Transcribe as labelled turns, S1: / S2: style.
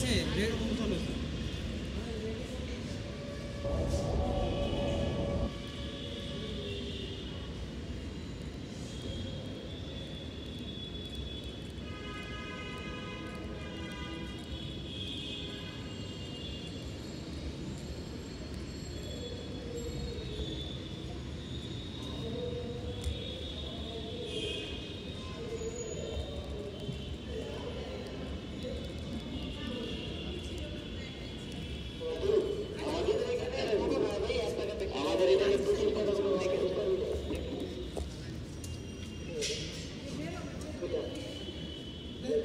S1: আছে রেট কত হলো